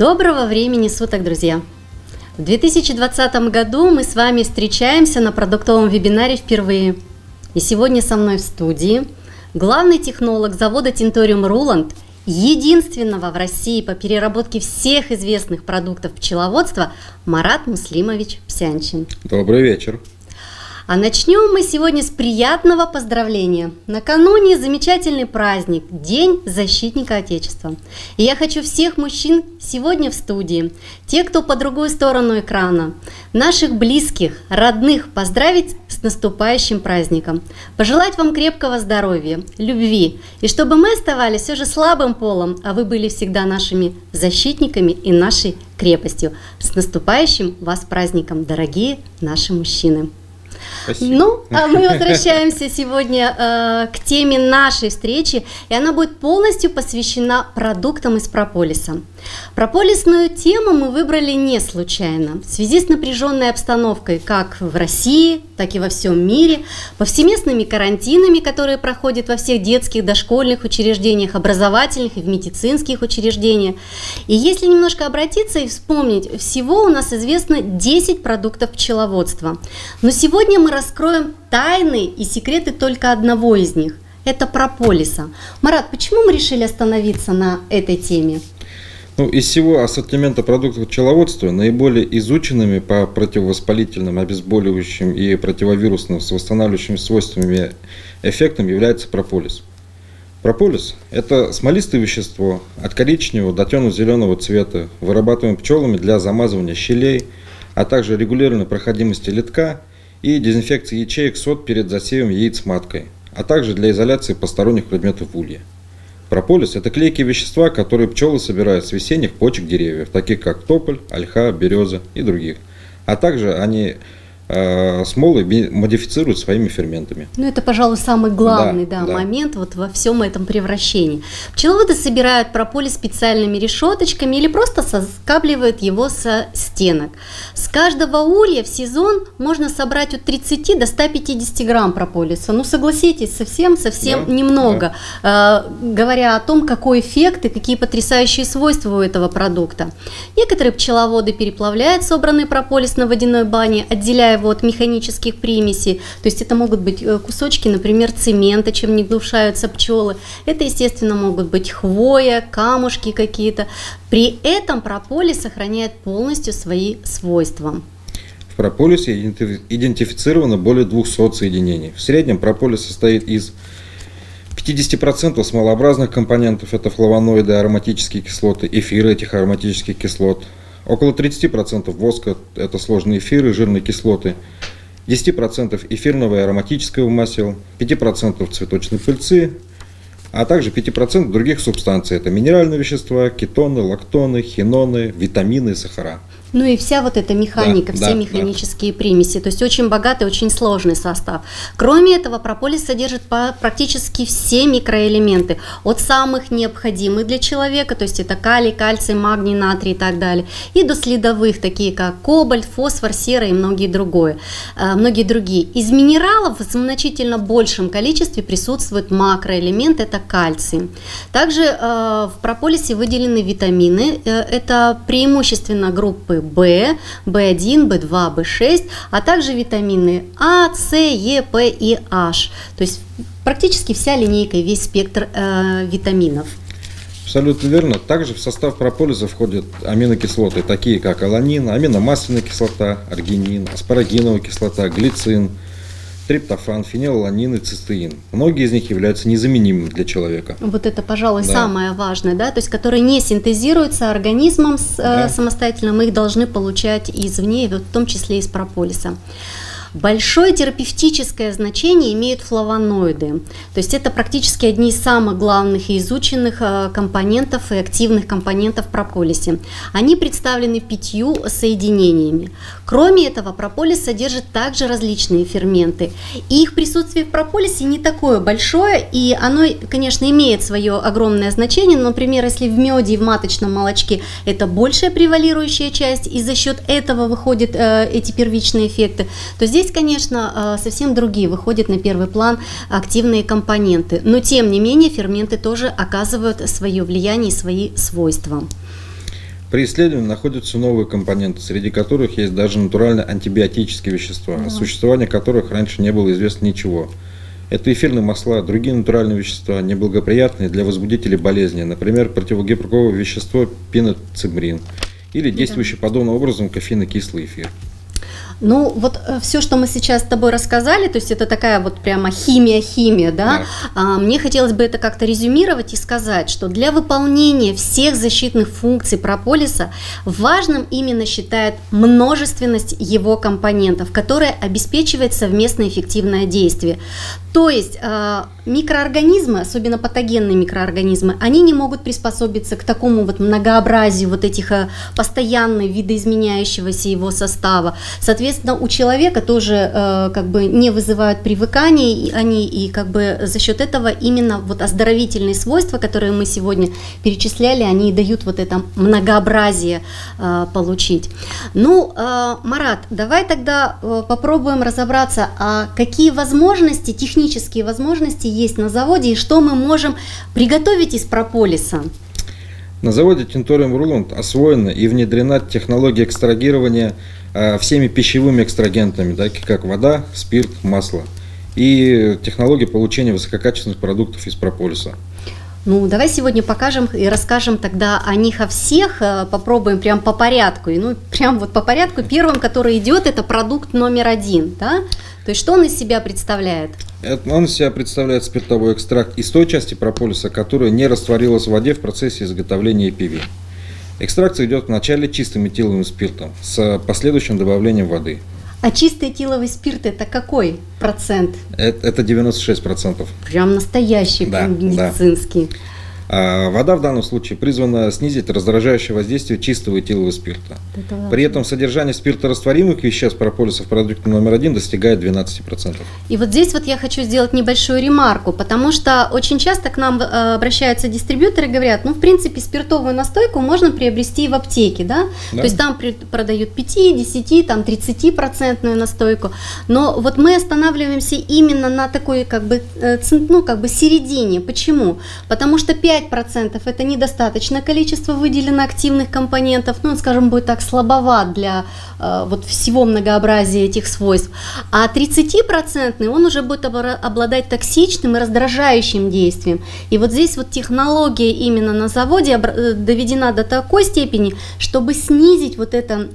Доброго времени суток, друзья! В 2020 году мы с вами встречаемся на продуктовом вебинаре впервые. И сегодня со мной в студии главный технолог завода Тинториум Руланд, единственного в России по переработке всех известных продуктов пчеловодства Марат Муслимович Псянчин. Добрый вечер. А начнем мы сегодня с приятного поздравления. Накануне замечательный праздник – День защитника Отечества. И я хочу всех мужчин сегодня в студии, те, кто по другую сторону экрана, наших близких, родных поздравить с наступающим праздником. Пожелать вам крепкого здоровья, любви, и чтобы мы оставались все же слабым полом, а вы были всегда нашими защитниками и нашей крепостью. С наступающим вас праздником, дорогие наши мужчины! Спасибо. Ну, а мы возвращаемся сегодня э, к теме нашей встречи, и она будет полностью посвящена продуктам из прополиса. Прополисную тему мы выбрали не случайно. В связи с напряженной обстановкой как в России, так и во всем мире, повсеместными карантинами, которые проходят во всех детских, дошкольных учреждениях, образовательных и в медицинских учреждениях. И если немножко обратиться и вспомнить, всего у нас известно 10 продуктов пчеловодства. Но сегодня мы раскроем тайны и секреты только одного из них. Это прополиса. Марат, почему мы решили остановиться на этой теме? Ну, из всего ассортимента продуктов пчеловодства наиболее изученными по противовоспалительным, обезболивающим и противовирусным с восстанавливающими свойствами эффектом является прополис. Прополис – это смолистое вещество от коричневого до темно-зеленого цвета, вырабатываемое пчелами для замазывания щелей, а также регулирования проходимости литка и дезинфекции ячеек сот перед засевом яиц маткой, а также для изоляции посторонних предметов в улье. Прополис – это клейкие вещества, которые пчелы собирают с весенних почек деревьев, таких как тополь, ольха, береза и других. А также они смолы модифицируют своими ферментами. Ну, это, пожалуй, самый главный да, да, да. момент вот во всем этом превращении. Пчеловоды собирают прополис специальными решеточками или просто соскабливают его со стенок. С каждого улья в сезон можно собрать от 30 до 150 грамм прополиса. Ну, согласитесь, совсем-совсем да, немного, да. Э, говоря о том, какой эффект и какие потрясающие свойства у этого продукта. Некоторые пчеловоды переплавляют собранный прополис на водяной бане, отделяя его от механических примесей. То есть это могут быть э, кусочки, например, цемента, чем не глушаются пчелы. Это, естественно, могут быть хвоя, камушки какие-то. При этом прополис сохраняет полностью свои свойства. В прополисе идентифицировано более 200 соединений. В среднем прополис состоит из 50% смолообразных компонентов, это флавоноиды, ароматические кислоты, эфиры этих ароматических кислот, Около 30% воска – это сложные эфиры, жирные кислоты, 10% эфирного и ароматического масел, 5% цветочной пыльцы, а также 5% других субстанций. Это минеральные вещества, кетоны, лактоны, хиноны, витамины, сахара. Ну и вся вот эта механика, да, все да, механические да. примеси. То есть очень богатый, очень сложный состав. Кроме этого, прополис содержит практически все микроэлементы. От самых необходимых для человека, то есть это калий, кальций, магний, натрий и так далее, и до следовых, такие как кобальт, фосфор, сера и многие, другое, э, многие другие. Из минералов в значительно большем количестве присутствуют макроэлементы, это кальций. Также э, в прополисе выделены витамины. Э, это преимущественно группы В, В1, В2, В6, а также витамины А, С, Е, П и H. То есть практически вся линейка весь спектр э, витаминов. Абсолютно верно. Также в состав прополиса входят аминокислоты, такие как аланин, аминомасляная кислота, аргинин, аспарагиновая кислота, глицин – триптофан, фенилаланин и цистеин. Многие из них являются незаменимыми для человека. Вот это, пожалуй, да. самое важное, да, то есть которые не синтезируются организмом э, да. самостоятельно, мы их должны получать извне, в том числе из прополиса. Большое терапевтическое значение имеют флавоноиды. То есть это практически одни из самых главных и изученных э, компонентов и активных компонентов в прополисе. Они представлены пятью соединениями. Кроме этого, прополис содержит также различные ферменты. И их присутствие в прополисе не такое большое, и оно, конечно, имеет свое огромное значение. Например, если в меде и в маточном молочке это большая превалирующая часть, и за счет этого выходят э, эти первичные эффекты, то здесь Здесь, конечно, э, совсем другие выходят на первый план активные компоненты, но тем не менее ферменты тоже оказывают свое влияние и свои свойства. При исследовании находятся новые компоненты, среди которых есть даже натуральные антибиотические вещества, да. о существовании которых раньше не было известно ничего. Это эфирные масла, другие натуральные вещества, неблагоприятные для возбудителей болезни, например, противогипраковое вещество пиноцимрин или действующий подобным образом кофейно-кислый эфир. Ну, вот э, все, что мы сейчас с тобой рассказали, то есть это такая вот прямо химия-химия, да? да. А, мне хотелось бы это как-то резюмировать и сказать, что для выполнения всех защитных функций прополиса важным именно считает множественность его компонентов, которая обеспечивает совместное эффективное действие. То есть э, микроорганизмы, особенно патогенные микроорганизмы, они не могут приспособиться к такому вот многообразию вот этих э, постоянно видоизменяющегося его состава. Соответственно, у человека тоже э, как бы не вызывают привыкания, и они и как бы за счет этого именно вот оздоровительные свойства, которые мы сегодня перечисляли, они дают вот это многообразие получить. Ну, Марат, давай тогда попробуем разобраться, а какие возможности технические возможности есть на заводе и что мы можем приготовить из прополиса? На заводе Тинториум Руланд освоена и внедрена технология экстрагирования э, всеми пищевыми экстрагентами, такие как вода, спирт, масло, и технология получения высококачественных продуктов из прополиса. Ну, давай сегодня покажем и расскажем тогда о них о всех, э, попробуем прям по порядку. И, ну, прям вот по порядку. Первым, который идет, это продукт номер один, да? То есть что он из себя представляет? Он из себя представляет спиртовой экстракт из той части прополиса, которая не растворилась в воде в процессе изготовления EPV. Экстракция идет вначале чистым этиловым спиртом с последующим добавлением воды. А чистый этиловый спирт это какой процент? Это, это 96%. Прям настоящий, да, прям медицинский. Да. А вода в данном случае призвана снизить раздражающее воздействие чистого этилового спирта. При этом содержание спирторастворимых веществ прополиса в продукте номер один достигает 12%. И вот здесь вот я хочу сделать небольшую ремарку, потому что очень часто к нам э, обращаются дистрибьюторы и говорят, ну, в принципе, спиртовую настойку можно приобрести в аптеке, да? да. То есть там продают 5, 10, там 30% настойку. Но вот мы останавливаемся именно на такой как бы, э, ну, как бы середине. Почему? Потому что 5 5% это недостаточное количество выделено активных компонентов, ну, скажем, будет так слабоват для э, вот всего многообразия этих свойств. А 30% он уже будет обладать токсичным и раздражающим действием. И вот здесь вот технология именно на заводе э, доведена до такой степени, чтобы снизить вот это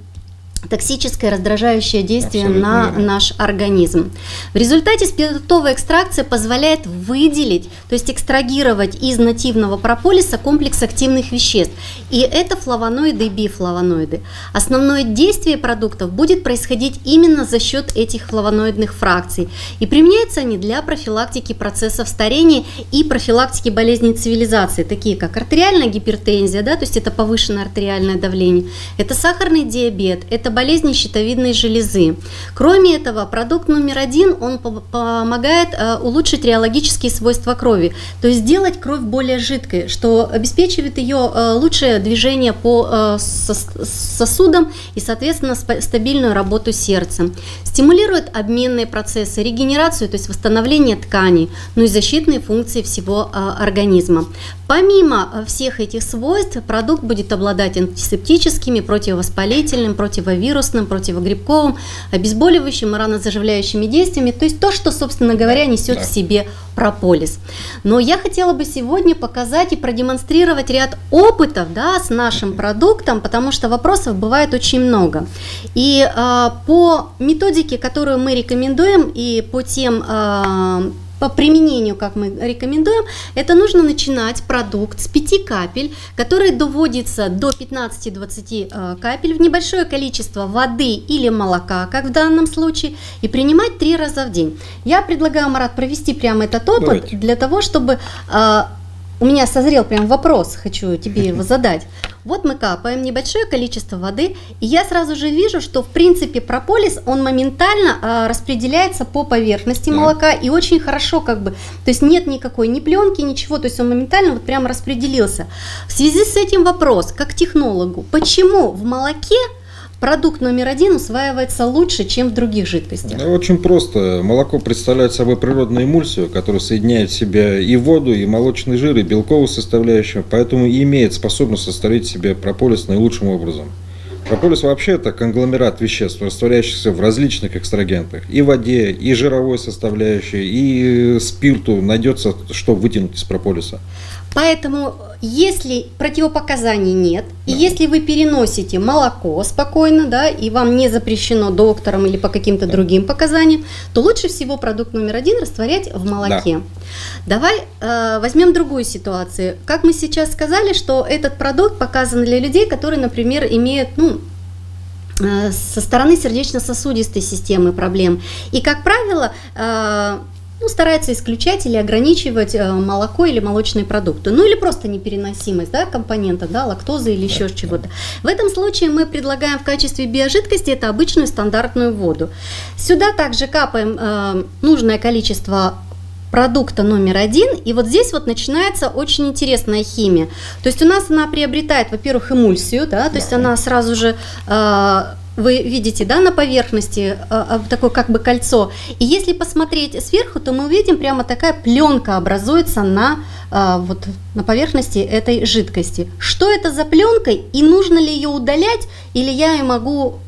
токсическое раздражающее действие Абсолютно на верно. наш организм. В результате спиртовая экстракция позволяет выделить, то есть экстрагировать из нативного прополиса комплекс активных веществ. И это флавоноиды и бифлавоноиды. Основное действие продуктов будет происходить именно за счет этих флавоноидных фракций. И применяются они для профилактики процессов старения и профилактики болезней цивилизации, такие как артериальная гипертензия, да, то есть это повышенное артериальное давление, это сахарный диабет, это болезни щитовидной железы. Кроме этого, продукт номер один, он помогает э, улучшить реологические свойства крови, то есть сделать кровь более жидкой, что обеспечивает ее э, лучшее движение по э, сосудам и, соответственно, стабильную работу сердца. Стимулирует обменные процессы, регенерацию, то есть восстановление тканей, ну и защитные функции всего организма. Помимо всех этих свойств, продукт будет обладать антисептическими, противовоспалительным, противовирусным, противовирусным, противогрибковым, обезболивающим и ранозаживляющими действиями, то есть то, что, собственно говоря, несет да. в себе прополис. Но я хотела бы сегодня показать и продемонстрировать ряд опытов да, с нашим продуктом, потому что вопросов бывает очень много. И э, по методике, которую мы рекомендуем, и по тем э, по применению, как мы рекомендуем, это нужно начинать продукт с 5 капель, который доводится до 15-20 э, капель в небольшое количество воды или молока, как в данном случае, и принимать 3 раза в день. Я предлагаю, Марат, провести прямо этот опыт Давайте. для того, чтобы э, у меня созрел прям вопрос, хочу тебе его задать. Вот мы капаем небольшое количество воды, и я сразу же вижу, что в принципе прополис, он моментально э, распределяется по поверхности да. молока и очень хорошо как бы, то есть нет никакой ни пленки, ничего, то есть он моментально вот прямо распределился. В связи с этим вопрос, как технологу, почему в молоке продукт номер один усваивается лучше, чем в других жидкостях? Ну, очень просто. Молоко представляет собой природную эмульсию, которая соединяет в себя и воду, и молочный жир, и белковую составляющую, поэтому и имеет способность составить себе прополис наилучшим образом. Прополис вообще это конгломерат веществ, растворяющихся в различных экстрагентах. И воде, и жировой составляющей, и спирту найдется, что вытянуть из прополиса. Поэтому, если противопоказаний нет, да. и если вы переносите молоко спокойно, да, и вам не запрещено доктором или по каким-то да. другим показаниям, то лучше всего продукт номер один растворять в молоке. Да. Давай э, возьмем другую ситуацию. Как мы сейчас сказали, что этот продукт показан для людей, которые, например, имеют, ну, э, со стороны сердечно-сосудистой системы проблем. И, как правило, э, ну, старается исключать или ограничивать э, молоко или молочные продукты. Ну или просто непереносимость да, компонента, да, лактозы или еще чего-то. В этом случае мы предлагаем в качестве биожидкости это обычную стандартную воду. Сюда также капаем э, нужное количество продукта номер один. И вот здесь вот начинается очень интересная химия. То есть у нас она приобретает, во-первых, эмульсию, да, то есть она сразу же э, вы видите, да, на поверхности э, такое как бы кольцо. И если посмотреть сверху, то мы увидим прямо такая пленка образуется на э, вот на поверхности этой жидкости. Что это за пленка и нужно ли ее удалять или я ее могу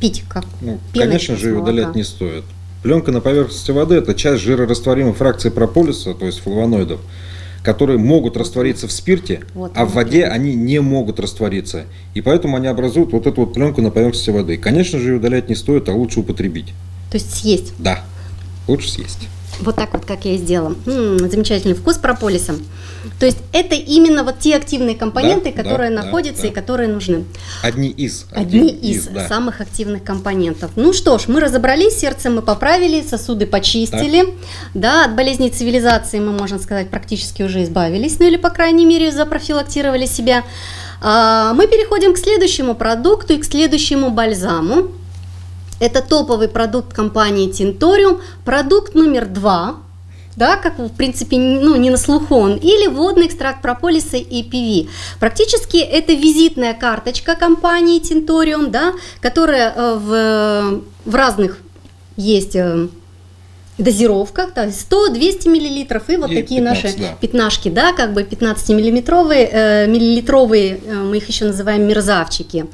пить как? Ну, конечно же, ее удалять не стоит. Пленка на поверхности воды – это часть жирорастворимой фракции прополиса, то есть флавоноидов которые могут раствориться в спирте, вот, а в воде они не могут раствориться. И поэтому они образуют вот эту вот пленку на поверхности воды. Конечно же, ее удалять не стоит, а лучше употребить. То есть съесть? Да, лучше съесть. Вот так вот, как я и сделала. М-м, замечательный вкус прополиса. То есть это именно вот те активные компоненты, да, которые да, находятся да, и которые нужны. Одни из. Одни из, из да. самых активных компонентов. Ну что ж, мы разобрались, сердце мы поправили, сосуды почистили. Да, от болезней цивилизации мы, можно сказать, практически уже избавились, ну или, по крайней мере, запрофилактировали себя. А, мы переходим к следующему продукту и к следующему бальзаму. Это топовый продукт компании Tintorium, продукт номер два, да, как в принципе ну, не на слуху он, или водный экстракт прополиса и PV. Практически это визитная карточка компании Tintorium, да, которая э, в, в разных есть э, дозировках, то есть 100-200 миллилитров и вот и такие 15, наши да. пятнашки, да, как бы 15-миллиметровые, э, миллилитровые, э, мы их еще называем мерзавчики.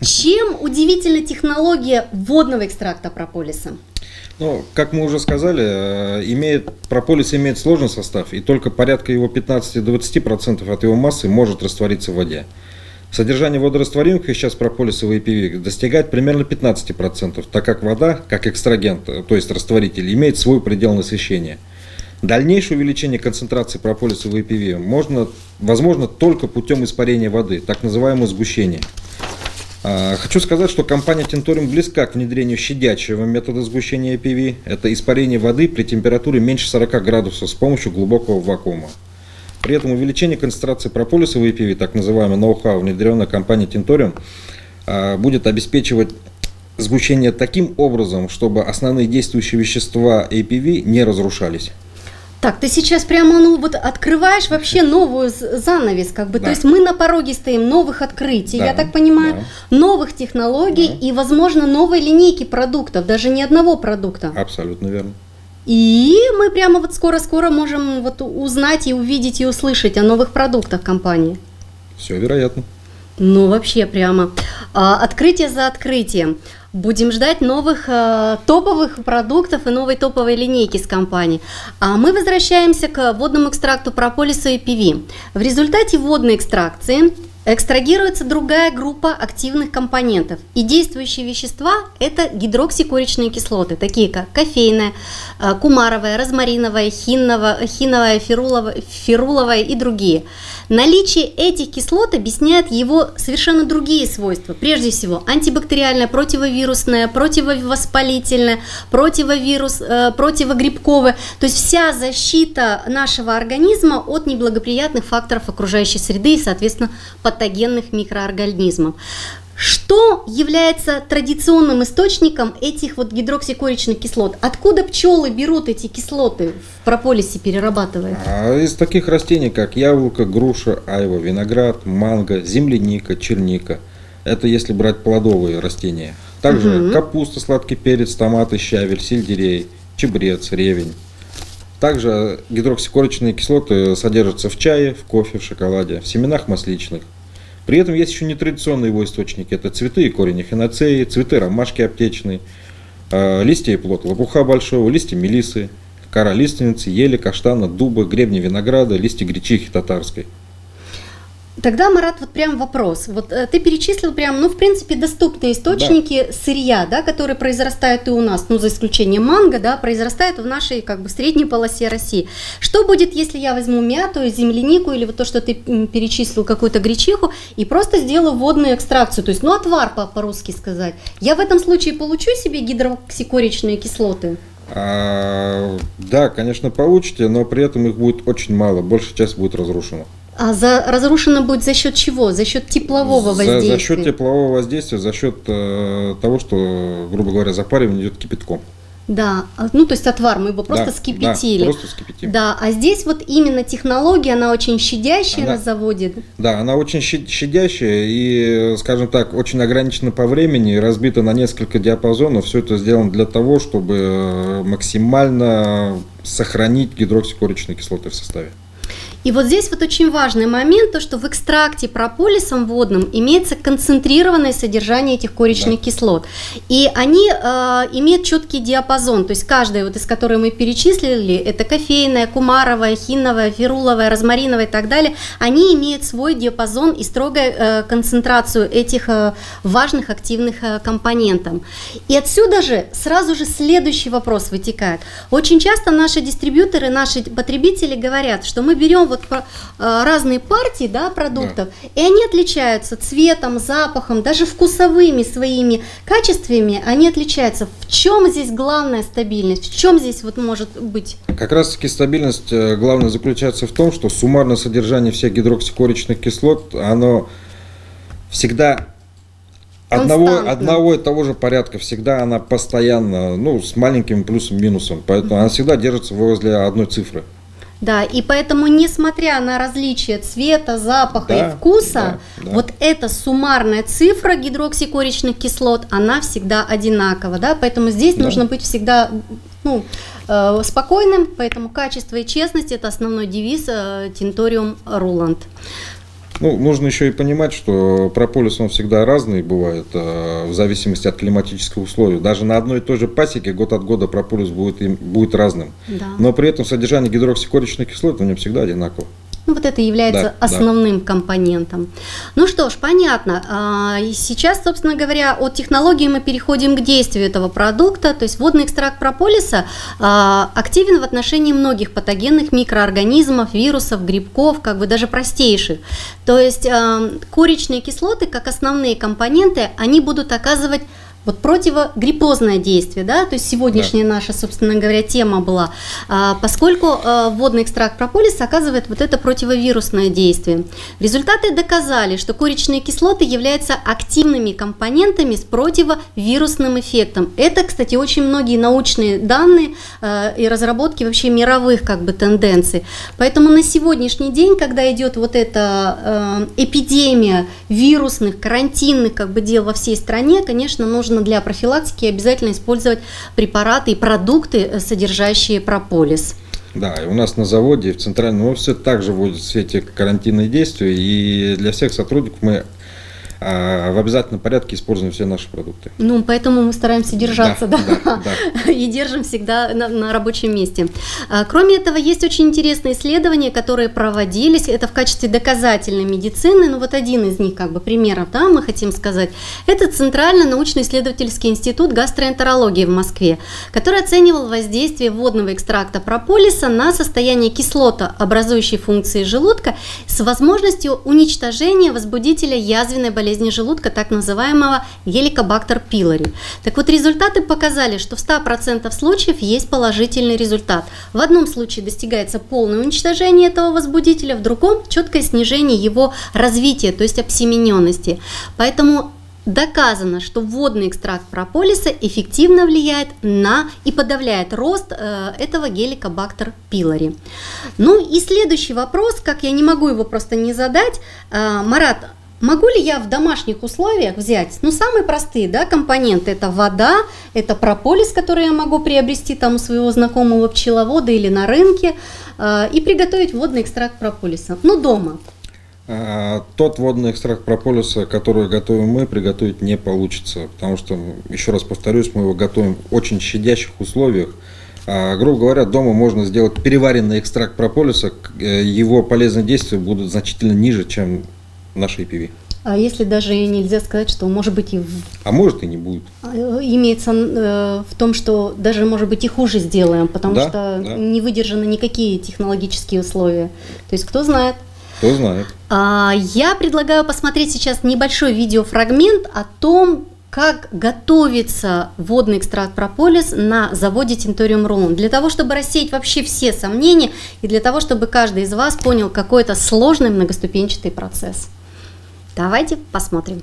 Чем удивительна технология водного экстракта прополиса? Ну, как мы уже сказали, э, имеет, прополис имеет сложный состав, и только порядка его 15-20% от его массы может раствориться в воде. Содержание водорастворимых веществ прополиса в APV достигает примерно 15%, так как вода, как экстрагент, то есть растворитель, имеет свой предел насыщения. Дальнейшее увеличение концентрации прополиса в APV можно, возможно только путем испарения воды, так называемое сгущение. А, хочу сказать, что компания Tintorium близка к внедрению щадящего метода сгущения APV. Это испарение воды при температуре меньше 40 градусов с помощью глубокого вакуума. При этом увеличение концентрации прополиса в APV, так называемый ноу-хау, внедренная компанией Tintorium, а, будет обеспечивать сгущение таким образом, чтобы основные действующие вещества APV не разрушались. Так, ты сейчас прямо ну вот открываешь вообще новую занавес, как бы. Да. То есть мы на пороге стоим новых открытий, да, я так понимаю, да. новых технологий да. и, возможно, новой линейки продуктов, даже не одного продукта. Абсолютно верно. И мы прямо вот скоро-скоро можем вот узнать и увидеть и услышать о новых продуктах компании. Все вероятно. Ну, вообще прямо. А, открытие за открытием. Будем ждать новых э, топовых продуктов и новой топовой линейки с компанией. А мы возвращаемся к водному экстракту прополиса и ПВ. В результате водной экстракции Экстрагируется другая группа активных компонентов. И действующие вещества – это гидроксикоричные кислоты, такие как кофейная, э, кумаровая, розмариновая, хиновая, хиновая феруловая, феруловая и другие. Наличие этих кислот объясняет его совершенно другие свойства. Прежде всего, антибактериальное, противовирусное, противовоспалительное, противовирус, э, противогрибковое. То есть вся защита нашего организма от неблагоприятных факторов окружающей среды и, соответственно, патогенных микроорганизмов. Что является традиционным источником этих вот гидроксикоричных кислот? Откуда пчелы берут эти кислоты в прополисе перерабатывая? А из таких растений, как яблоко, груша, айва, виноград, манго, земляника, черника. Это если брать плодовые растения. Также угу. капуста, сладкий перец, томаты, щавель, сельдерей, чебрец, ревень. Также гидроксикорочные кислоты содержатся в чае, в кофе, в шоколаде, в семенах масличных. При этом есть еще нетрадиционные его источники. Это цветы и корень эхиноцеи, цветы ромашки аптечной, э, листья и плод лопуха большого, листья мелисы, кора лиственницы, ели, каштана, дуба, гребни винограда, листья гречихи татарской – Тогда, Марат, вот прям вопрос. Вот э, ты перечислил прям, ну, в принципе, доступные источники да. сырья, да, которые произрастают и у нас, ну, за исключением манго, да, произрастают в нашей, как бы, средней полосе России. Что будет, если я возьму мяту, землянику или вот то, что ты перечислил, какую-то гречиху, и просто сделаю водную экстракцию, то есть, ну, отвар по-русски сказать. Я в этом случае получу себе гидроксикоричные кислоты? А, да, конечно, получите, но при этом их будет очень мало, большая часть будет разрушена. А за, разрушено будет за счет чего? За счет теплового воздействия? За, за счет теплового воздействия, за счет э, того, что, грубо говоря, запаривание идет кипятком. Да, а, ну то есть отвар, мы его просто да, скипятили. Да, просто скипятим. Да, а здесь вот именно технология, она очень щадящая она, на заводе. Да, она очень щадящая и, скажем так, очень ограничена по времени, разбита на несколько диапазонов. Все это сделано для того, чтобы э, максимально сохранить гидроксикоричные кислоты в составе. И вот здесь вот очень важный момент, то что в экстракте прополисом водным имеется концентрированное содержание этих коричных да. кислот. И они э, имеют четкий диапазон, то есть каждая вот из которой мы перечислили, это кофейная, кумаровая, хиновая, феруловая, розмариновая и так далее, они имеют свой диапазон и строгую э, концентрацию этих э, важных активных э, компонентов. И отсюда же сразу же следующий вопрос вытекает. Очень часто наши дистрибьюторы, наши потребители говорят, что мы берем вот э, разные партии да, продуктов, да. и они отличаются цветом, запахом, даже вкусовыми своими качествами, они отличаются. В чем здесь главная стабильность? В чем здесь вот может быть? Как раз таки стабильность э, главная заключается в том, что суммарное содержание всех гидроксикоричных кислот, оно всегда одного, одного и того же порядка, всегда она постоянно, ну, с маленьким плюсом-минусом, поэтому mm-hmm. она всегда держится возле одной цифры. Да, и поэтому, несмотря на различия цвета, запаха да, и вкуса, да, да. вот эта суммарная цифра гидроксикоричных кислот, она всегда одинакова, да, поэтому здесь да. нужно быть всегда ну, э, спокойным, поэтому качество и честность – это основной девиз э, Тинториум Руланд. Ну, нужно еще и понимать, что прополис, он всегда разный бывает, э, в зависимости от климатических условий. Даже на одной и той же пасеке год от года прополис будет, будет разным. Да. Но при этом содержание гидроксикоричных кислот у него всегда одинаково. Ну, вот это является да, основным да. компонентом. Ну что ж, понятно. А, сейчас, собственно говоря, от технологии мы переходим к действию этого продукта. То есть водный экстракт прополиса а, активен в отношении многих патогенных микроорганизмов, вирусов, грибков, как бы даже простейших. То есть а, коричные кислоты, как основные компоненты, они будут оказывать вот противогриппозное действие, да, то есть сегодняшняя да. наша, собственно говоря, тема была, а, поскольку а, водный экстракт прополиса оказывает вот это противовирусное действие. Результаты доказали, что коричные кислоты являются активными компонентами с противовирусным эффектом. Это, кстати, очень многие научные данные а, и разработки вообще мировых как бы тенденций. Поэтому на сегодняшний день, когда идет вот эта эпидемия вирусных, карантинных как бы дел во всей стране, конечно, нужно нужно для профилактики обязательно использовать препараты и продукты, э, содержащие прополис. Да, и у нас на заводе в центральном офисе также вводятся все эти карантинные действия, и для всех сотрудников мы в обязательном порядке используем все наши продукты. Ну, поэтому мы стараемся держаться, да, да, да. и держим всегда на, на рабочем месте. А, кроме этого, есть очень интересные исследования, которые проводились, это в качестве доказательной медицины, ну вот один из них, как бы примеров, да, мы хотим сказать, это Центральный научно-исследовательский институт гастроэнтерологии в Москве, который оценивал воздействие водного экстракта прополиса на состояние кислотообразующей функции желудка с возможностью уничтожения возбудителя язвенной болезни болезни желудка, так называемого геликобактер пилори. Так вот, результаты показали, что в 100% случаев есть положительный результат. В одном случае достигается полное уничтожение этого возбудителя, в другом четкое снижение его развития, то есть обсемененности. Поэтому Доказано, что водный экстракт прополиса эффективно влияет на и подавляет рост э, этого геликобактер пилори. Ну и следующий вопрос, как я не могу его просто не задать. Э, Марат, Могу ли я в домашних условиях взять, ну, самые простые, да, компоненты, это вода, это прополис, который я могу приобрести там у своего знакомого пчеловода или на рынке, э, и приготовить водный экстракт прополиса, ну, дома. А, тот водный экстракт прополиса, который готовим мы, приготовить не получится, потому что, еще раз повторюсь, мы его готовим в очень щадящих условиях. А, грубо говоря, дома можно сделать переваренный экстракт прополиса, э, его полезные действия будут значительно ниже, чем наш IPV. А если даже нельзя сказать, что может быть и... А может и не будет. А, имеется э, в том, что даже может быть и хуже сделаем, потому да, что да. не выдержаны никакие технологические условия. То есть кто знает. Кто знает. А, я предлагаю посмотреть сейчас небольшой видеофрагмент о том, как готовится водный экстракт прополис на заводе Тинториум Роланд. Для того, чтобы рассеять вообще все сомнения и для того, чтобы каждый из вас понял какой то сложный многоступенчатый процесс. Давайте посмотрим.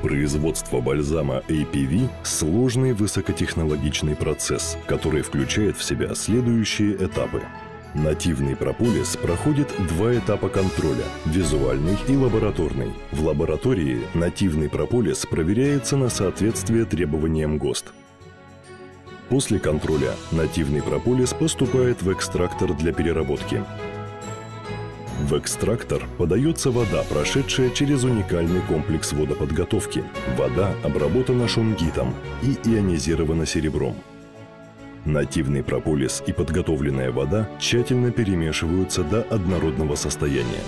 Производство бальзама APV – сложный высокотехнологичный процесс, который включает в себя следующие этапы – Нативный прополис проходит два этапа контроля – визуальный и лабораторный. В лаборатории нативный прополис проверяется на соответствие требованиям ГОСТ. После контроля нативный прополис поступает в экстрактор для переработки. В экстрактор подается вода, прошедшая через уникальный комплекс водоподготовки. Вода обработана шунгитом и ионизирована серебром. Нативный прополис и подготовленная вода тщательно перемешиваются до однородного состояния.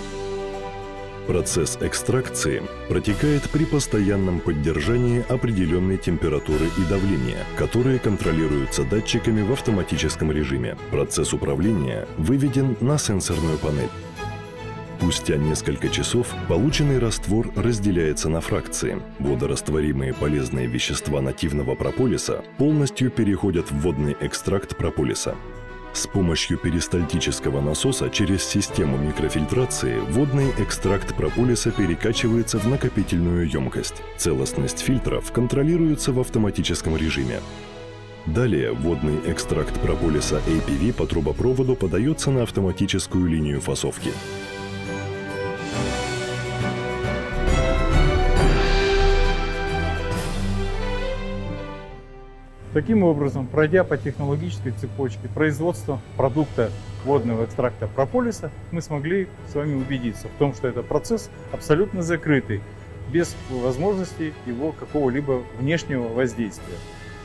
Процесс экстракции протекает при постоянном поддержании определенной температуры и давления, которые контролируются датчиками в автоматическом режиме. Процесс управления выведен на сенсорную панель. Спустя несколько часов полученный раствор разделяется на фракции. Водорастворимые полезные вещества нативного прополиса полностью переходят в водный экстракт прополиса. С помощью перистальтического насоса через систему микрофильтрации водный экстракт прополиса перекачивается в накопительную емкость. Целостность фильтров контролируется в автоматическом режиме. Далее водный экстракт прополиса APV по трубопроводу подается на автоматическую линию фасовки. Таким образом, пройдя по технологической цепочке производства продукта водного экстракта прополиса, мы смогли с вами убедиться в том, что это процесс абсолютно закрытый, без возможности его какого-либо внешнего воздействия.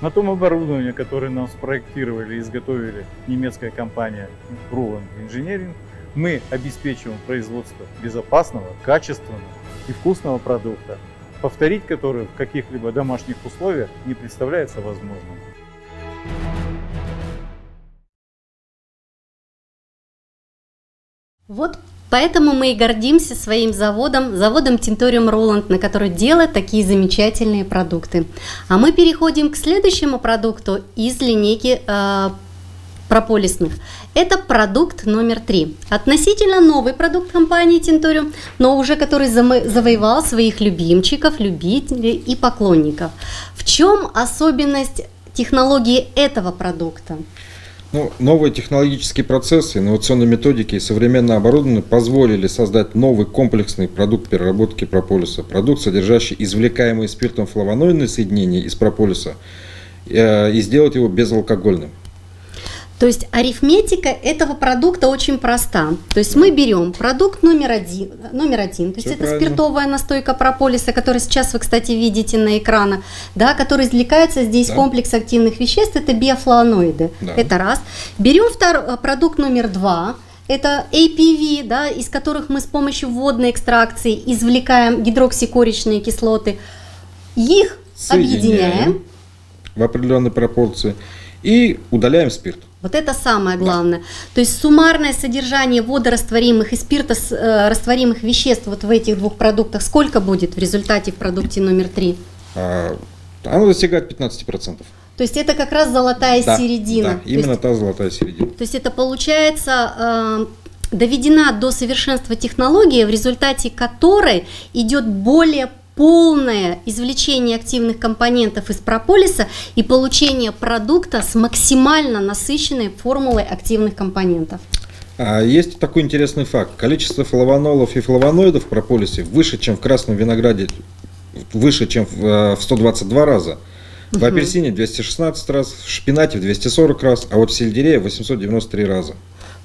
На том оборудовании, которое нам спроектировали и изготовили немецкая компания Ruland Engineering, мы обеспечиваем производство безопасного, качественного и вкусного продукта, повторить который в каких-либо домашних условиях не представляется возможным. Вот поэтому мы и гордимся своим заводом, заводом Tintorium Roland, на который делает такие замечательные продукты. А мы переходим к следующему продукту из линейки э, прополисных. Это продукт номер три. Относительно новый продукт компании Tintorium, но уже который завоевал своих любимчиков, любителей и поклонников. В чем особенность технологии этого продукта? Ну, новые технологические процессы, инновационные методики и современное оборудование позволили создать новый комплексный продукт переработки прополиса. Продукт, содержащий извлекаемые спиртом флавоноидные соединения из прополиса, э, и сделать его безалкогольным. То есть арифметика этого продукта очень проста. То есть мы берем продукт номер один, номер один то есть Все это правильно. спиртовая настойка прополиса, которую сейчас вы, кстати, видите на экранах, да, который извлекается здесь да. комплекс активных веществ, это биофлавоноиды. Да. Это раз. Берем второй, э, продукт номер два, это APV, да, из которых мы с помощью водной экстракции извлекаем гидроксикоричные кислоты. Их объединяем в определенной пропорции и удаляем спирт. Вот это самое главное. Да. То есть суммарное содержание водорастворимых и спирторастворимых веществ вот в этих двух продуктах сколько будет в результате в продукте номер три? А, оно достигает 15%. То есть это как раз золотая да, середина. Да, именно есть, та золотая середина. То есть это получается э, доведена до совершенства технология, в результате которой идет более полное извлечение активных компонентов из прополиса и получение продукта с максимально насыщенной формулой активных компонентов. А есть такой интересный факт. Количество флавонолов и флавоноидов в прополисе выше, чем в красном винограде, выше, чем в 122 э, раза. В угу. апельсине 216 раз, в шпинате в 240 раз, а вот в сельдерее 893 раза.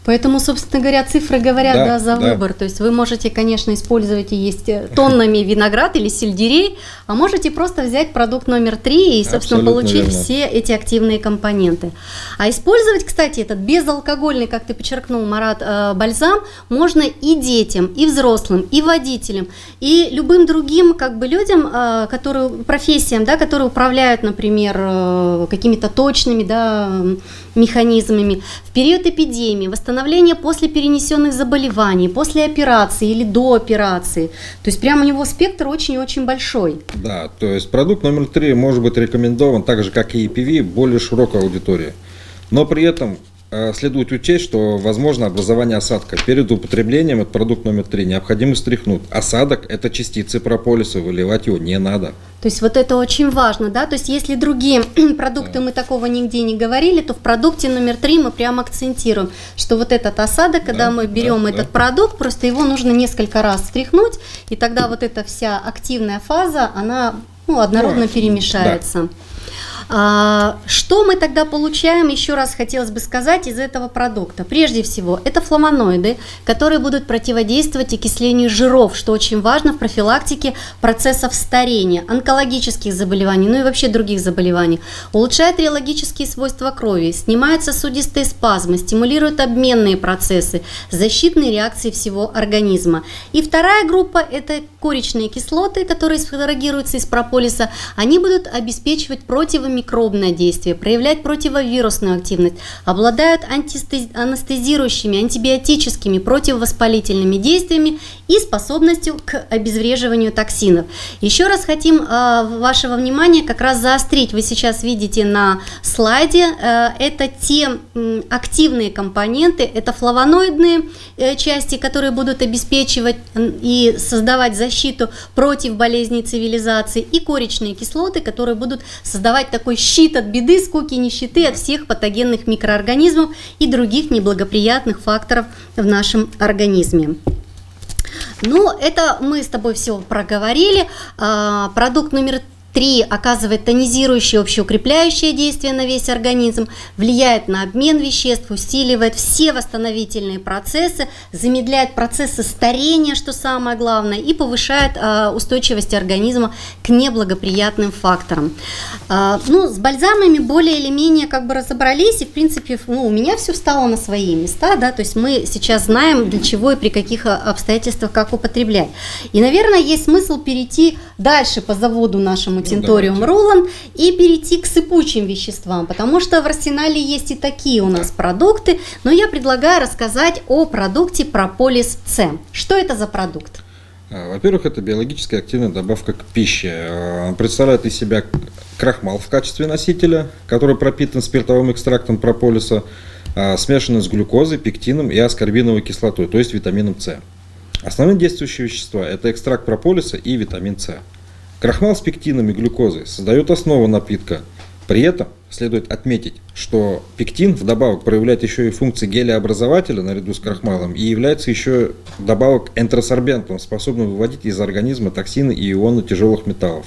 Поэтому, собственно говоря, цифры говорят да, да, за да. выбор. То есть вы можете, конечно, использовать и есть э, тоннами виноград или сельдерей, а можете просто взять продукт номер три и, собственно, Абсолютно получить верно. все эти активные компоненты. А использовать, кстати, этот безалкогольный, как ты подчеркнул, Марат, э, бальзам можно и детям, и взрослым, и водителям, и любым другим как бы людям, э, которые, профессиям, да, которые управляют, например, какими-то точными да, механизмами. В период эпидемии, восстановление после перенесенных заболеваний, после операции или до операции. То есть прямо у него спектр очень-очень большой. Да, то есть продукт номер три может быть рекомендован так же, как и EPV, более широкой аудитории. Но при этом следует учесть, что возможно образование осадка. Перед употреблением этот продукт номер три необходимо стряхнуть. Осадок – это частицы прополиса, выливать его не надо. То есть вот это очень важно, да? То есть если другие продукты да. мы такого нигде не говорили, то в продукте номер три мы прямо акцентируем, что вот этот осадок, когда да, мы берем да, этот да. продукт, просто его нужно несколько раз стряхнуть, и тогда вот эта вся активная фаза, она ну, однородно да. перемешается. Да. А, что мы тогда получаем, еще раз хотелось бы сказать, из этого продукта? Прежде всего, это флавоноиды, которые будут противодействовать окислению жиров, что очень важно в профилактике процессов старения, онкологических заболеваний, ну и вообще других заболеваний. Улучшает реологические свойства крови, снимает сосудистые спазмы, стимулирует обменные процессы, защитные реакции всего организма. И вторая группа – это коричные кислоты, которые сфотографируются из прополиса. Они будут обеспечивать противомикробные антимикробное действие, проявлять противовирусную активность, обладают анестезирующими, антибиотическими, противовоспалительными действиями и способностью к обезвреживанию токсинов. Еще раз хотим э, вашего внимания как раз заострить. Вы сейчас видите на слайде, э, это те э, активные компоненты, это флавоноидные э, части, которые будут обеспечивать и создавать защиту против болезней цивилизации, и коричные кислоты, которые будут создавать такой такой щит от беды, скуки, нищеты, от всех патогенных микроорганизмов и других неблагоприятных факторов в нашем организме. Ну, это мы с тобой все проговорили. А, продукт номер 3 оказывает тонизирующее общеукрепляющее действие на весь организм, влияет на обмен веществ, усиливает все восстановительные процессы, замедляет процессы старения, что самое главное, и повышает э, устойчивость организма к неблагоприятным факторам. Э, ну, с бальзамами более или менее как бы разобрались, и в принципе ну, у меня все встало на свои места, да, то есть мы сейчас знаем для чего и при каких обстоятельствах как употреблять. И, наверное, есть смысл перейти дальше по заводу нашему ну, тинториум рулон и перейти к сыпучим веществам, потому что в арсенале есть и такие у нас продукты, но я предлагаю рассказать о продукте Прополис С. Что это за продукт? А, во-первых, это биологически активная добавка к пище. А, представляет из себя крахмал в качестве носителя, который пропитан спиртовым экстрактом прополиса, смешанный с глюкозой, пектином и аскорбиновой кислотой, то есть витамином С. Основные действующие вещества – это экстракт прополиса и витамин С. Крахмал с пектином и глюкозой создает основу напитка. При этом следует отметить, что пектин вдобавок проявляет еще и функции гелеобразователя наряду с крахмалом и является еще добавок энтеросорбентом, способным выводить из организма токсины и ионы тяжелых металлов.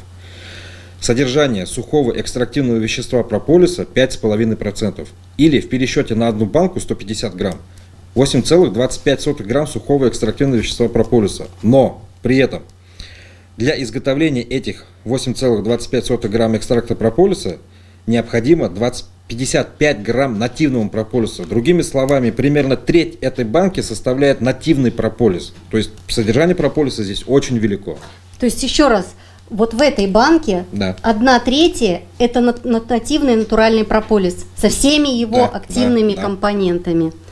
Содержание сухого экстрактивного вещества прополиса 5,5%. Или в пересчете на одну банку 150 грамм 8,25 грамм сухого экстрактивного вещества прополиса. Но при этом для изготовления этих 8,25 грамм экстракта прополиса необходимо 20, 55 грамм нативного прополиса. Другими словами, примерно треть этой банки составляет нативный прополис. То есть содержание прополиса здесь очень велико. То есть еще раз, вот в этой банке да. одна третья это нативный натуральный прополис со всеми его да, активными да, компонентами. Да. А,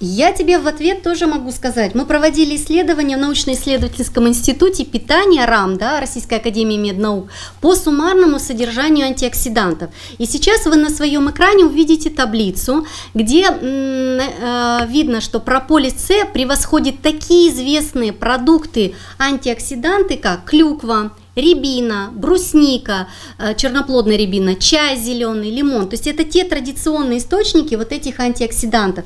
я тебе в ответ тоже могу сказать. Мы проводили исследования в научно-исследовательском институте питания РАМ, да, Российской академии меднаук, по суммарному содержанию антиоксидантов. И сейчас вы на своем экране увидите таблицу, где э, видно, что прополис С превосходит такие известные продукты антиоксиданты, как клюква, рябина, брусника, э, черноплодная рябина, чай зеленый, лимон. То есть это те традиционные источники вот этих антиоксидантов.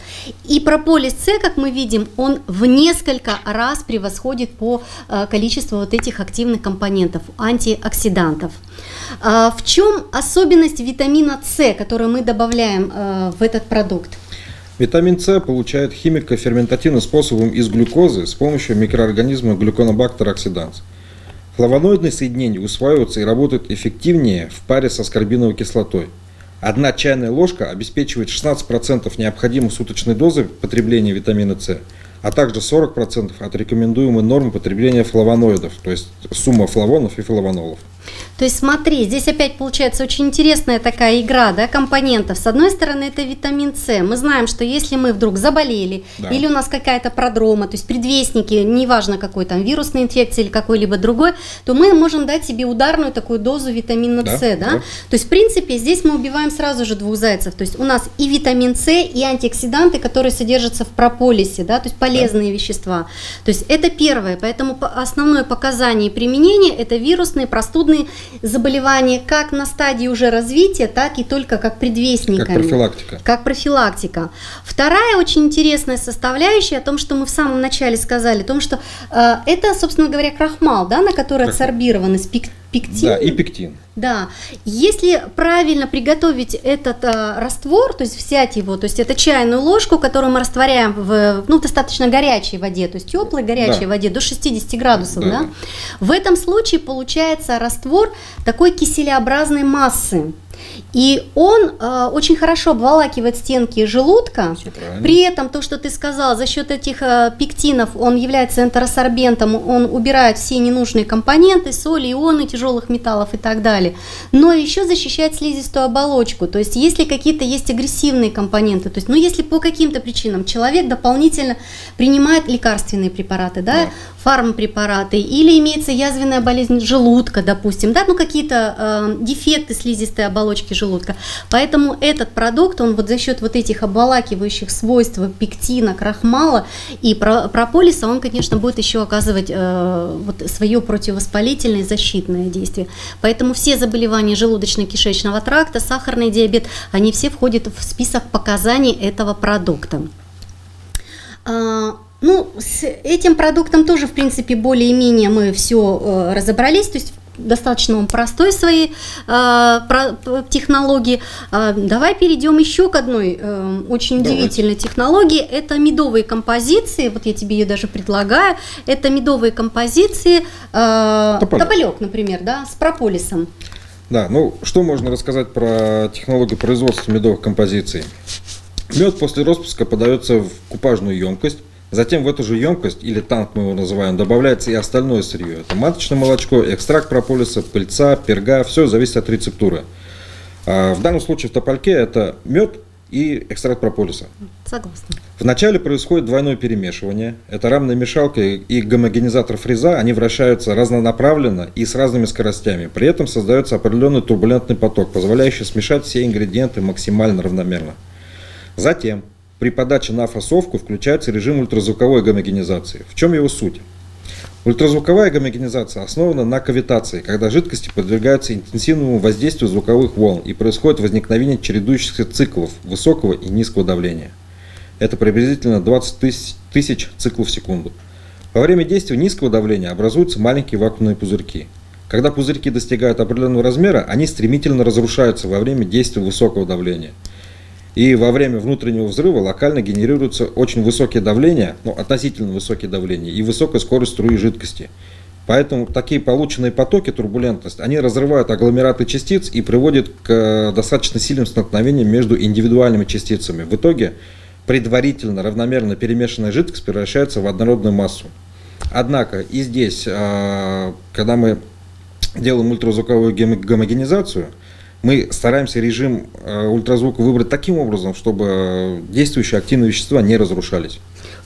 И прополис С, как мы видим, он в несколько раз превосходит по э, количеству вот этих активных компонентов, антиоксидантов. А в чем особенность витамина С, который мы добавляем э, в этот продукт? Витамин С получает химико-ферментативным способом из глюкозы с помощью микроорганизма глюконобактер оксиданс. Флавоноидные соединения усваиваются и работают эффективнее в паре с аскорбиновой кислотой. Одна чайная ложка обеспечивает 16% необходимой суточной дозы потребления витамина С, а также 40% от рекомендуемой нормы потребления флавоноидов, то есть сумма флавонов и флавонолов. То есть смотри, здесь опять получается очень интересная такая игра да, компонентов. С одной стороны, это витамин С. Мы знаем, что если мы вдруг заболели, да. или у нас какая-то продрома, то есть предвестники, неважно какой там вирусной инфекции или какой-либо другой, то мы можем дать себе ударную такую дозу витамина да, С. Да? Да. То есть, в принципе, здесь мы убиваем сразу же двух зайцев. То есть у нас и витамин С, и антиоксиданты, которые содержатся в прополисе, да, то есть полезные да. вещества. То есть это первое. Поэтому основное показание применения – это вирусные, простудные заболевания как на стадии уже развития, так и только как предвестниками. Как профилактика. Как профилактика. Вторая очень интересная составляющая о том, что мы в самом начале сказали, о том, что э, это, собственно говоря, крахмал, да, на который адсорбированы спик пектин. Да, и пектин. Да. Если правильно приготовить этот а, раствор, то есть взять его, то есть это чайную ложку, которую мы растворяем в ну, достаточно горячей воде, то есть теплой горячей да. воде до 60 градусов, да. да, в этом случае получается раствор такой киселеобразной массы. И он э, очень хорошо обволакивает стенки желудка. При этом то, что ты сказал, за счет этих э, пектинов он является энтеросорбентом, он убирает все ненужные компоненты, соли, ионы, тяжелых металлов и так далее. Но еще защищает слизистую оболочку. То есть если какие-то есть агрессивные компоненты, то есть, ну если по каким-то причинам человек дополнительно принимает лекарственные препараты, да, да. фармпрепараты, или имеется язвенная болезнь желудка, допустим, да, ну какие-то э, дефекты слизистой оболочки желудка, желудка. Поэтому этот продукт, он вот за счет вот этих обволакивающих свойств пектина, крахмала и прополиса, он, конечно, будет еще оказывать э, вот свое противовоспалительное защитное действие. Поэтому все заболевания желудочно-кишечного тракта, сахарный диабет, они все входят в список показаний этого продукта. А, ну, с этим продуктом тоже, в принципе, более-менее мы все э, разобрались. То есть достаточно он простой своей э, про, технологии. Э, давай перейдем еще к одной э, очень Давайте. удивительной технологии. Это медовые композиции. Вот я тебе ее даже предлагаю. Это медовые композиции. Э, тополек. тополек, например, да, с прополисом. Да, ну что можно рассказать про технологию производства медовых композиций? Мед после распуска подается в купажную емкость Затем в эту же емкость, или танк мы его называем, добавляется и остальное сырье. Это маточное молочко, экстракт прополиса, пыльца, перга, все зависит от рецептуры. А в данном случае в топольке это мед и экстракт прополиса. Согласна. Вначале происходит двойное перемешивание. Это рамная мешалка и гомогенизатор фреза, они вращаются разнонаправленно и с разными скоростями. При этом создается определенный турбулентный поток, позволяющий смешать все ингредиенты максимально равномерно. Затем при подаче на фасовку включается режим ультразвуковой гомогенизации. В чем его суть? Ультразвуковая гомогенизация основана на кавитации, когда жидкости подвергаются интенсивному воздействию звуковых волн и происходит возникновение чередующихся циклов высокого и низкого давления. Это приблизительно 20 тысяч, циклов в секунду. Во время действия низкого давления образуются маленькие вакуумные пузырьки. Когда пузырьки достигают определенного размера, они стремительно разрушаются во время действия высокого давления – и во время внутреннего взрыва локально генерируется очень высокие давления, ну, относительно высокие давления и высокая скорость струи жидкости. Поэтому такие полученные потоки, турбулентность, они разрывают агломераты частиц и приводят к э, достаточно сильным столкновениям между индивидуальными частицами. В итоге предварительно равномерно перемешанная жидкость превращается в однородную массу. Однако и здесь, э, когда мы делаем ультразвуковую гомогенизацию, мы стараемся режим э, ультразвука выбрать таким образом, чтобы действующие активные вещества не разрушались.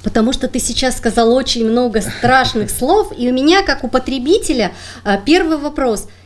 Потому что ты сейчас сказал очень много страшных слов, и у меня, как у потребителя, э, первый вопрос –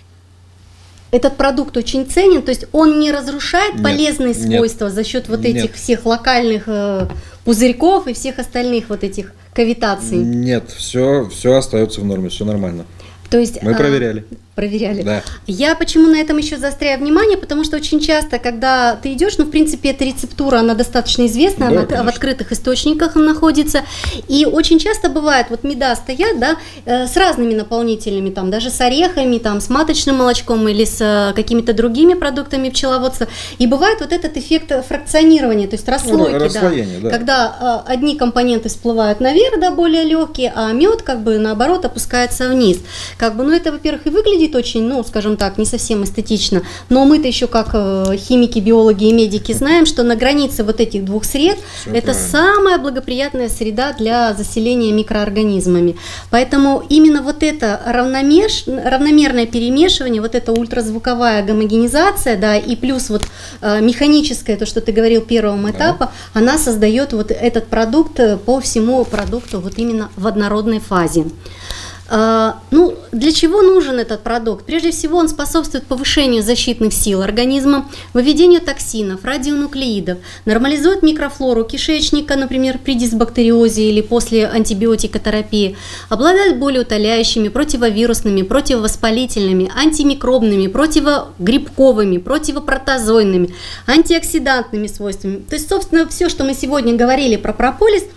этот продукт очень ценен, то есть он не разрушает нет, полезные свойства нет, за счет вот этих нет. всех локальных э, пузырьков и всех остальных вот этих кавитаций. Нет, все, все остается в норме, все нормально. То есть, Мы а, проверяли. Проверяли. Да. Я почему на этом еще заостряю внимание, потому что очень часто, когда ты идешь, ну, в принципе, эта рецептура, она достаточно известна, Да, она конечно. в открытых источниках находится, и очень часто бывает, вот меда стоят, да, э, с разными наполнителями, там, даже с орехами, там, с маточным молочком или с э, какими-то другими продуктами пчеловодства, и бывает вот этот эффект фракционирования, то есть расслойки, да. Ну, расслоение, да. Когда э, одни компоненты всплывают наверх, да, более легкие, а мед, как бы, наоборот, опускается вниз. Как бы, ну, это, во-первых, и выглядит очень, ну, скажем так, не совсем эстетично, но мы-то еще как э, химики, биологи и медики знаем, что на границе вот этих двух сред Всё это правильно. самая благоприятная среда для заселения микроорганизмами. Поэтому именно вот это равномеш... равномерное перемешивание, вот эта ультразвуковая гомогенизация, да, и плюс вот э, механическое, то, что ты говорил, первого этапа, она создает вот этот продукт э, по всему продукту вот именно в однородной фазе. А, Ну, для чего нужен этот продукт? Прежде всего, он способствует повышению защитных сил организма, выведению токсинов, радионуклеидов, нормализует микрофлору кишечника, например, при дисбактериозе или после антибиотикотерапии, обладает болеутоляющими, противовирусными, противовоспалительными, антимикробными, противогрибковыми, противопротозойными, антиоксидантными свойствами. То есть, собственно, все, что мы сегодня говорили про прополис –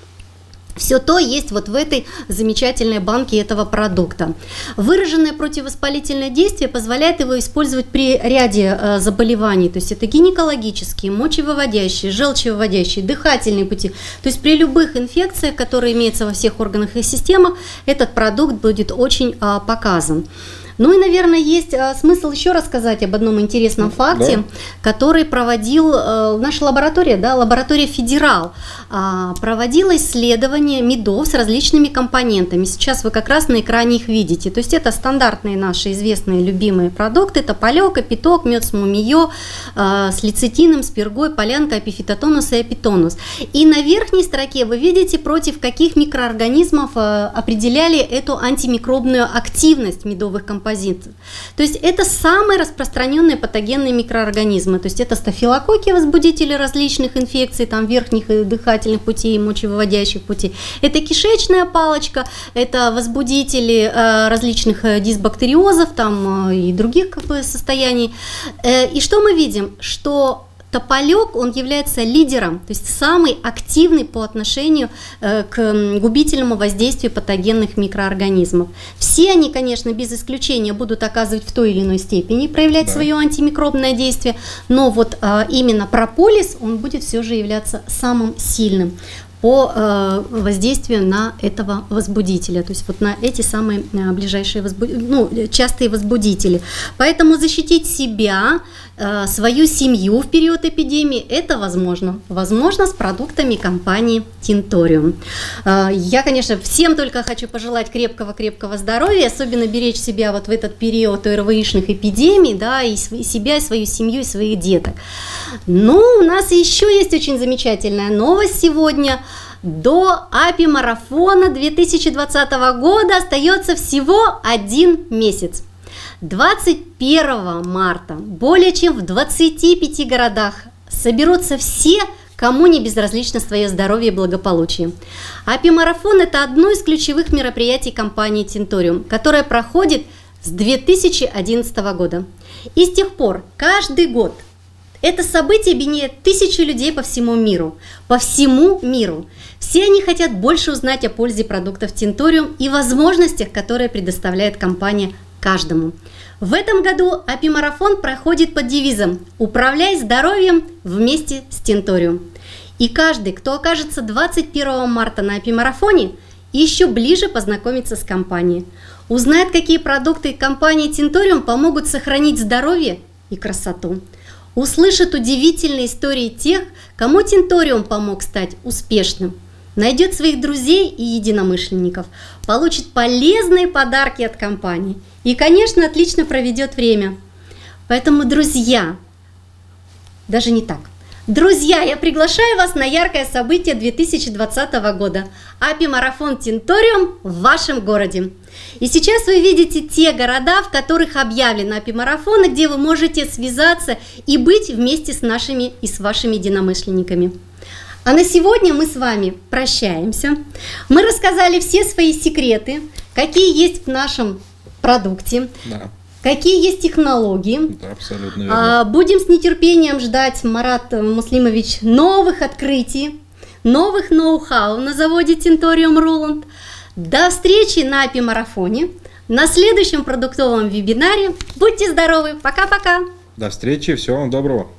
все то есть вот в этой замечательной банке этого продукта. Выраженное противовоспалительное действие позволяет его использовать при ряде э, заболеваний, то есть это гинекологические, мочевыводящие, желчевыводящие, дыхательные пути. То есть при любых инфекциях, которые имеются во всех органах и системах, этот продукт будет очень а, показан. Ну и, наверное, есть а, смысл еще рассказать об одном интересном факте, Да. который проводил э, наша лаборатория, да, лаборатория Федерал, а, проводила исследование медов с различными компонентами. Сейчас вы как раз на экране их видите. То есть это стандартные наши известные любимые продукты. Это полека, пяток, мед с мумиё, э, с лецитином, с пергой, полянка, апифитотонус и апитонус. И на верхней строке вы видите, против каких микроорганизмов э, определяли эту антимикробную активность медовых композитов. То есть это самые распространенные патогенные микроорганизмы. То есть это стафилококки, возбудители различных инфекций, там верхних и дыхательных путей, и мочевыводящих путей. Это кишечная палочка, это возбудители э, различных э, дисбактериозов там, э, и других как бы, состояний. И что мы видим? Что Тополек, он является лидером, то есть самый активный по отношению э, к губительному воздействию патогенных микроорганизмов. Все они, конечно, без исключения будут оказывать в той или иной степени проявлять Да. свое антимикробное действие, но вот э, именно прополис, он будет все же являться самым сильным по э, воздействию на этого возбудителя, то есть вот на эти самые э, ближайшие возбу- ну, частые возбудители. Поэтому защитить себя, э, свою семью в период эпидемии это возможно. Возможно с продуктами компании Тинториум. Э, я, конечно, всем только хочу пожелать крепкого-крепкого здоровья, особенно беречь себя вот в этот период ОРВИшных эпидемий, да, и себя, и свою семью, и своих деток. Ну, у нас еще есть очень замечательная новость сегодня. До АПИ-марафона 2020 года остается всего один месяц. 21 марта более чем в 25 городах соберутся все, кому не безразлично свое здоровье и благополучие. АПИ-марафон – это одно из ключевых мероприятий компании Тинториум, которое проходит с 2011 года. И с тех пор каждый год это событие объединяет тысячи людей по всему миру. По всему миру. Все они хотят больше узнать о пользе продуктов Тинториум и возможностях, которые предоставляет компания каждому. В этом году API-марафон проходит под девизом «Управляй здоровьем вместе с Тинториум». И каждый, кто окажется 21 марта на API-марафоне, еще ближе познакомится с компанией. Узнает, какие продукты компании Тинториум помогут сохранить здоровье и красоту услышит удивительные истории тех, кому Тинториум помог стать успешным, найдет своих друзей и единомышленников, получит полезные подарки от компании и, конечно, отлично проведет время. Поэтому, друзья, даже не так. Друзья, я приглашаю вас на яркое событие 2020 года – АПИ-марафон Тинториум в вашем городе. И сейчас вы видите те города, в которых объявлен АПИ-марафон, где вы можете связаться и быть вместе с нашими и с вашими единомышленниками. А на сегодня мы с вами прощаемся. Мы рассказали все свои секреты, какие есть в нашем продукте, Да, какие есть технологии. да, абсолютно верно. А, Будем с нетерпением ждать, Марат Муслимович, новых открытий, новых ноу-хау на заводе Тинториум Руланд. До встречи на API-марафоне, на следующем продуктовом вебинаре. Будьте здоровы, пока-пока! До встречи, всего вам доброго.